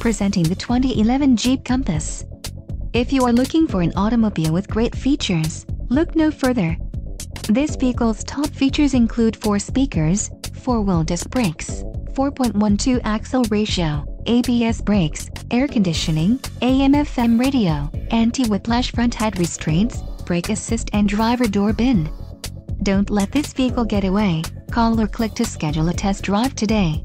presenting the 2011 Jeep Compass. If you are looking for an automobile with great features, look no further. This vehicle's top features include 4 speakers, 4-wheel disc brakes, 4.12 axle ratio, ABS brakes, air conditioning, AM-FM radio, anti-whiplash front head restraints, brake assist and driver door bin. Don't let this vehicle get away. Call or click to schedule a test drive today.